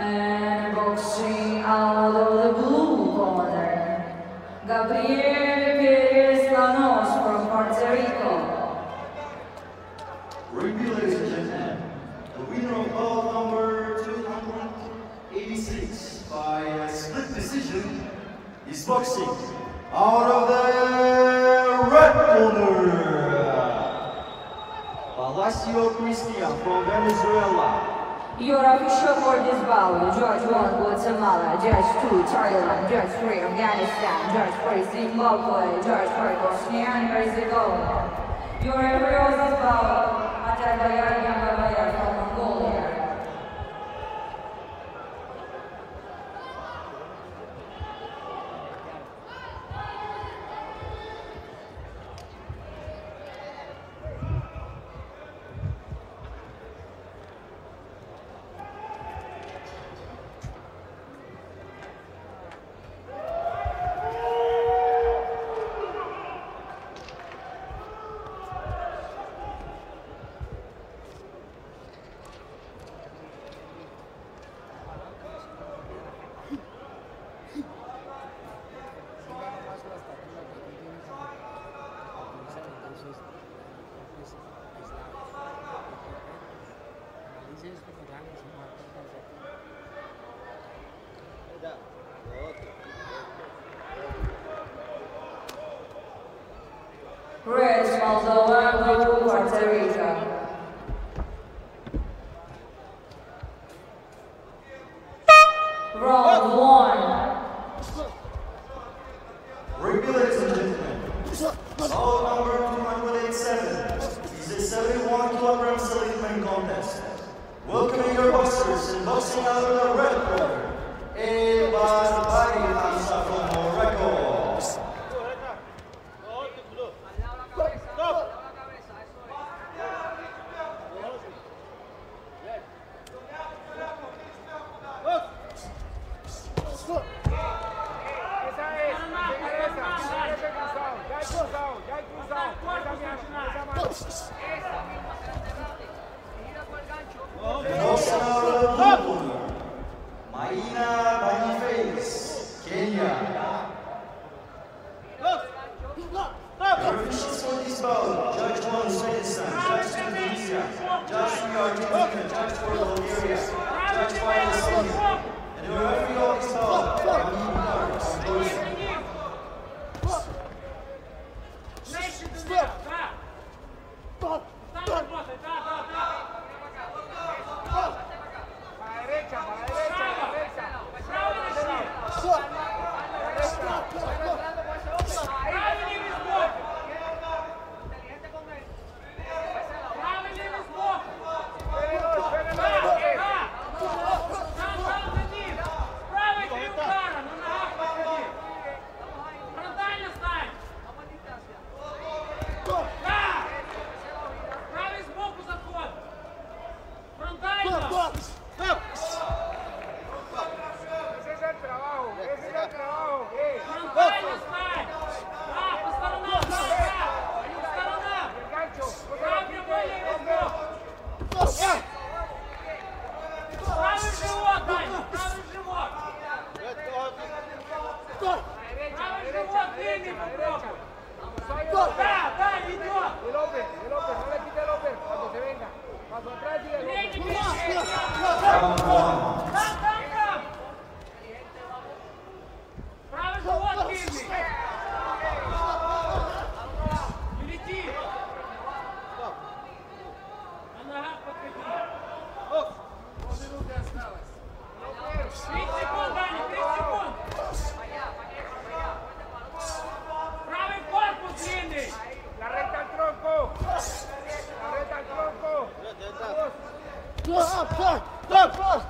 And boxing out of the blue corner, Gabriel Perez Llanos from Puerto Rico. Ladies and gentlemen, the winner of bout number 286 by a split decision is boxing out of the red corner. Palacio Cristian from Venezuela. Your official for this bout, Judge 1, Guatemala, Judge 2, Thailand, Judge 3, Afghanistan, Judge 4, Zimbabwe, Judge 4, Bosnia. And Herzegovina. Your referee of this bout, Atabaya Round one. Rugby, ladies and gentlemen, number 287 is a 71 kilogram select contest. Welcoming your boxers and boxing out of the red corner, Eban Stop, stop. Stop! Stop!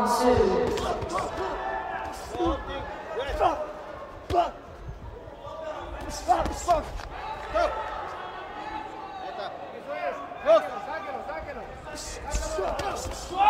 round two. Sáquelo, sáquelo. Sáquelo.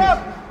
Up!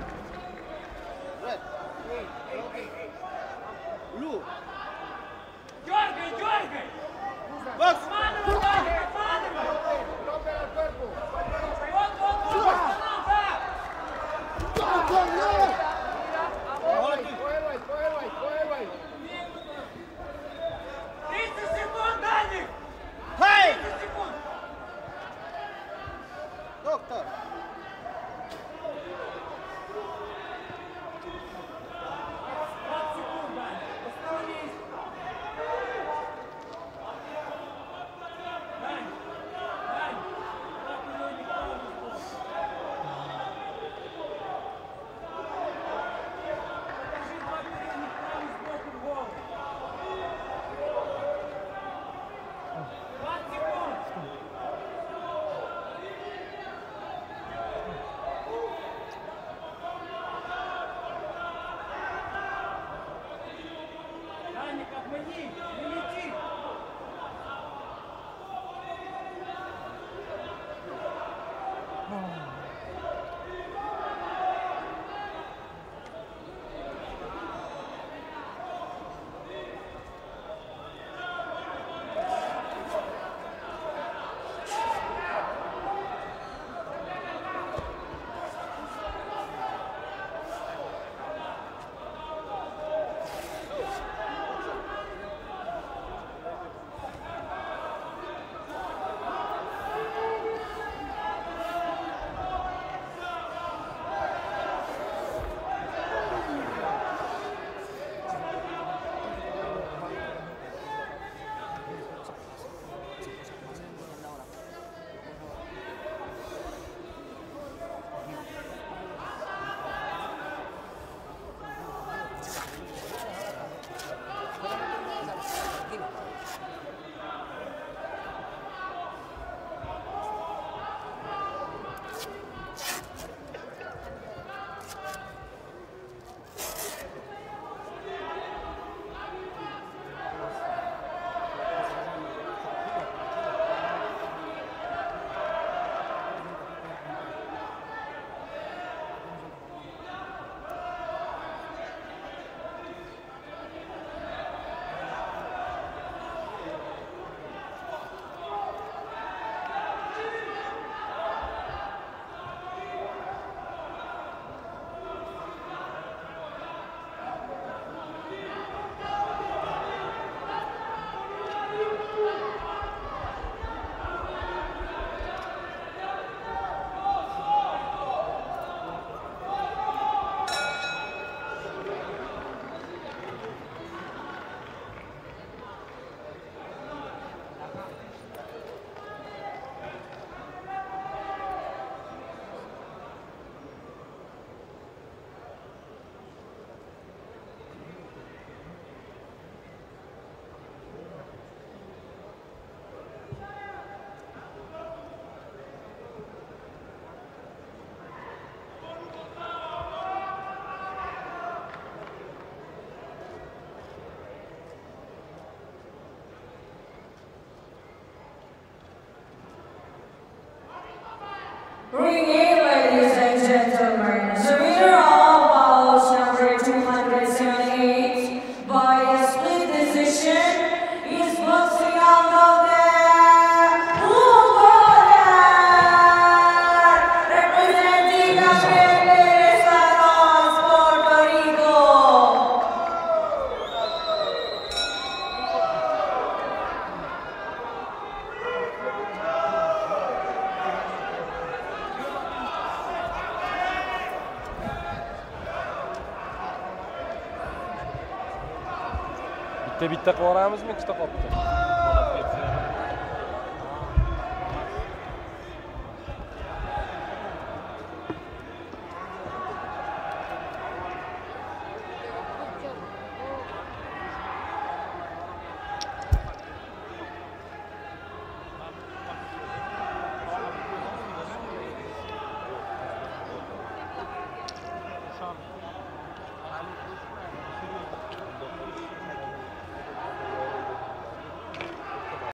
Ring bitta bitta qilib yuboramizmi ikkita